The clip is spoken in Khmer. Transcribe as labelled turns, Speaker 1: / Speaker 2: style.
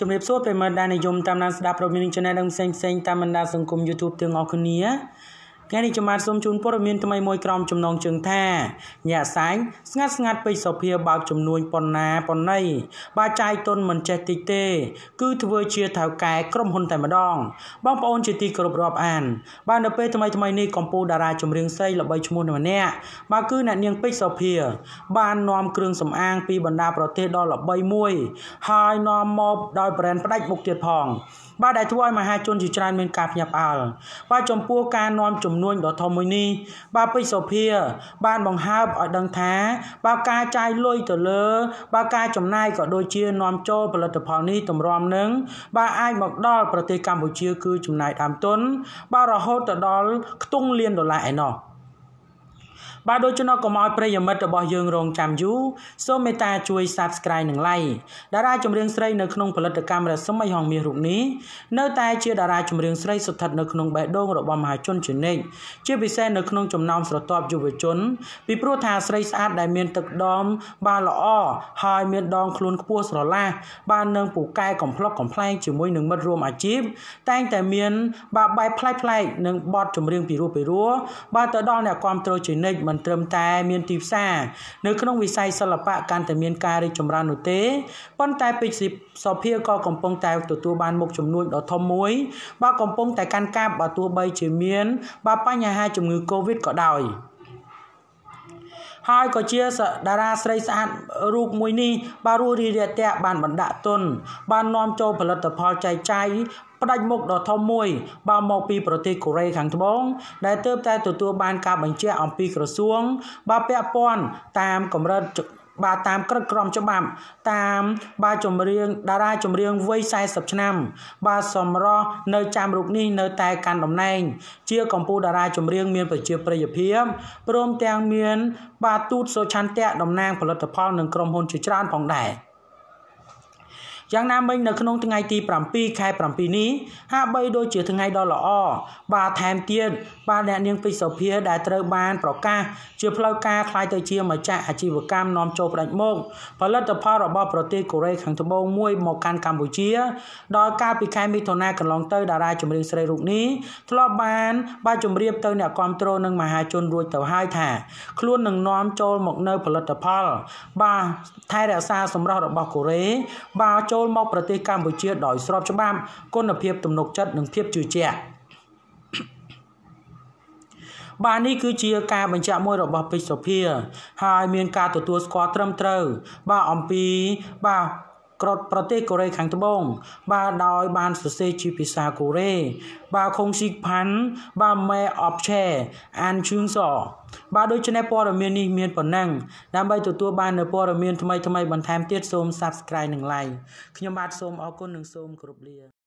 Speaker 1: ជំរាបសួរប្រិមត្តដែលនិយមតាមដានស្ដាប់ព័ត៌មាន Channel និងផ្សេងផ្សេងតាមបណ្ដាសង្គម YouTube ទាំងអស់គ្នា ថ្ងៃនេះខ្ញុំបាទសូមជូនព័ត៌មានថ្មីមួយក្រោមចំណងជើងថាញាក់សាញ់ស្ងាត់ស្ងាត់ពេជ្រសុភាបើកចំនួនប៉ុណ្ណាប៉ុណ្ណីបើចាយទុនមិនចេះតិចទេ គឺធ្វើជាថៅកែក្រុមហ៊ុនតែម្ដង បងប្អូនជាទីគោរពរាប់អានបាននៅពេលថ្មីថ្មីនេះកម្ពុជាតារាចម្រៀងស្រីល្បីឈ្មោះម្នាក់បើគឺអ្នកនាងពេជ្រសុភា បាននាំគ្រឿងសម្អាងពីបណ្ដាប្រទេសដ៏ល្បីមួយ ហើយនាំមកដោយ brand ផ្ដាច់មុខទៀតផង បាទដែលធ្វើឲ្យមហាជនជាច្រើនមានការភ្ញាក់ផ្អើលបាទចំពោះការនាំជំនួញដ៏ធំមួយនេះបាទពេជ្រសុភា បានបង្ហើបឲ្យដឹងថាបើការចាយលុយទៅលើបើការចំណាយក៏ដូចជានាំចូលផលិតផលនេះតម្រាំនឹងបាទអាចមកដល់ប្រទេសកម្ពុជាគឺចំណាយដើមទុនបាទរហូតទៅដល់ខ្ទង់លានដុល្លារឯណោះ បាទដូច្នោះកុំឲ្យប្រិយមិត្តរបស់យើងរងចាំយូរសូមមេត្តាជួយ Subscribe និង Like តារាចម្រៀងស្រីនៅក្នុងផលិតកម្មរស្មីហងមាសរូបនេះនៅតែជាតារាចម្រៀងស្រីស្ថិតនៅក្នុងបេះដូងរបស់មហាជនជានិច្ចជាពិសេសនៅក្នុងចំណោមស្រទាប់យុវជន ពីព្រោះថាស្រីស្អាតដែលមានទឹកដមបានល្អហើយមានដងខ្លួនខ្ពស់ស្រឡះបាននឹងពូកែកំ pl ុកកំ pl ែងជាមួយនឹងមិត្តរួមអាជីពតែងតែមានបាទបែបប្លែកៗនិងបទចម្រៀងពីរោះពីរោះបាទទៅដល់អ្នកគ្រប់គ្រងជានិច្ចមិនត្រឹមតែមានទីផ្សារនៅក្នុងវិស័យសិល្បៈកាន់តែមានការរីកចម្រើននោះទេប៉ុន្តែពេជ្រសុភាក៏កំពុងតែទទួលបានមុខចំនួនដ៏ធំមួយបើកំពុងតែកាន់កាប់បើទោះបីជាមានបើបញ្ហាជំងឺ Covid ក៏ដោយ ហើយក៏ជាតារាស្រីស្អាតរូបមួយនេះបាទរស់រីរាក់ទាក់បានបណ្ដាក់ទុន បាននាំចូលផលិតផលចែកចាយផ្ដាច់មុខដ៏ធំមួយបើមកពីប្រទេសកូរ៉េខាងត្បូងដែលទើបតែទទួលបានការបញ្ជាក់អំពីក្រសួងបើពាក់ព័ន្ធតាមកម្រិត បាទតាមក្រឹតក្រមច្បាប់ តាមបាទចម្រៀងតារាចម្រៀងវ័យ40ឆ្នាំ បាទសម្រស់នៅចាំរូបនេះនៅតែកាន់តំណែង ជាកម្ពុជាតារាចម្រៀងមានប្រជាប្រិយភាពព្រមទាំងមាន បាទទូតសុឆន្ទៈតំណាងផលិតផលនិងក្រុមហ៊ុនជាច្រើនផងដែរ។ យ៉ាងណាមិញនៅក្នុងថ្ងៃទី7ខែ7នេះហាក់បីដូចជាថ្ងៃដ៏ល្អបាទថែមទៀតបាទអ្នកនាងពេជ្រសុភាដែលត្រូវបានប្រកាសជាផ្លូវការខ្លាយទៅជាម្ចាស់អាជីវកម្មនាំចូលផ្ដាច់មុខផលិតផលរបស់ប្រទេសកូរ៉េខាងត្បូងមួយមកកាន់កម្ពុជាដោយកាលពីខែមិថុនាកន្លងទៅតារាចម្រៀងស្រីរូបនេះធ្លាប់បានបាទជម្រាបទៅអ្នកគ្រប់គ្រងនិងមហាជនរួចទៅហើយថាខ្លួននឹងនាំចូលមកនៅផលិតផល បាទថែរក្សាសម្រស់របស់កូរ៉េបាទចូលចូលមកប្រទេសកម្ពុជាដោយស្របច្បាប់គុណភាពទំនុកចិត្តនិងភាពជឿជាក់បាទនេះគឺជាការបញ្ជាក់មួយរបស់ពេជ្រសុភាហើយមានការទទួលស្គាល់ត្រឹមត្រូវបាទអំពីបាទ ក្រតប្រទេសកូរ៉េខាងត្បូងបាទដោយបានសរសេរជាភាសាកូរ៉េបាទខុងស៊ីកផាន់បាទមេអបឆេអានជឿងសបាទដូច្នេះព័ត៌មាននេះមានប៉ុណ្ណឹងដើម្បីទទួលបាននូវព័ត៌មានថ្មីថ្មីបន្ថែមទៀតសូម Subscribe និង Like ខ្ញុំបាទសូមអរគុណនិងសូមគោរពលា